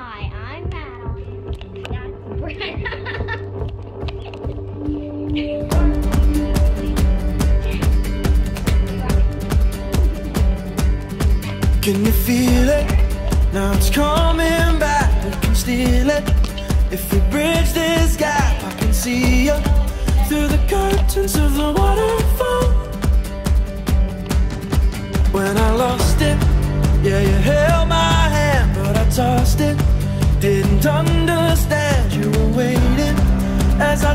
Hi, I'm Madeline. Can you feel it? Now it's coming back. We can steal it. If we bridge this gap, I can see you through the curtains of the waterfall. When I lost it, Tossed it. Didn't understand you were waiting as I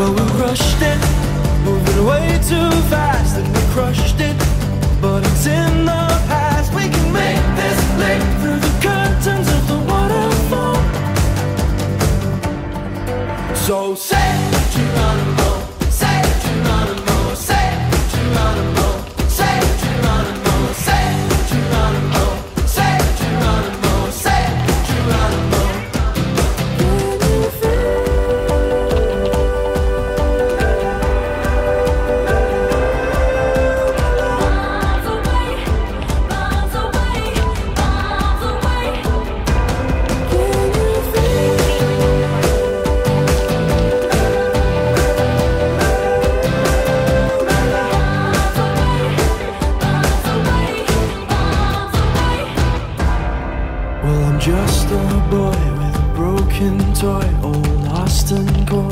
Well, we rushed it, moving way too fast, and we crushed it. But it's in the past. We can make this leap through the curtains of the waterfall. So say, Well, I'm just a boy with a broken toy, all lost and gone.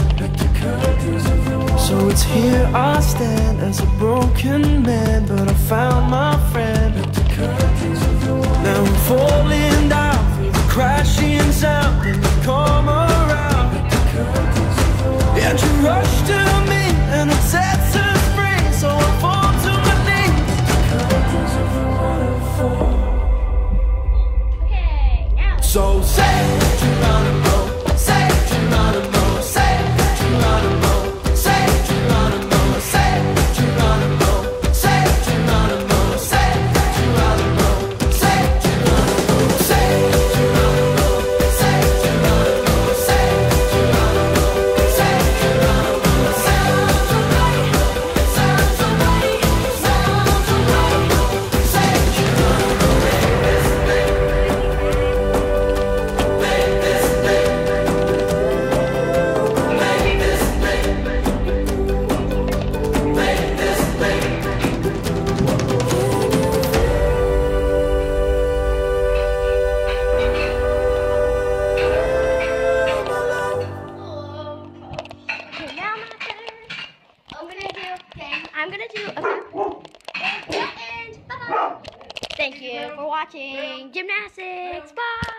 So it's here I stand as a broken man, but I found my friend. Now I'm falling down through the crashing sound, and you come around. And you rush to So say what you're gonna Thank you for watching gymnastics. Bye.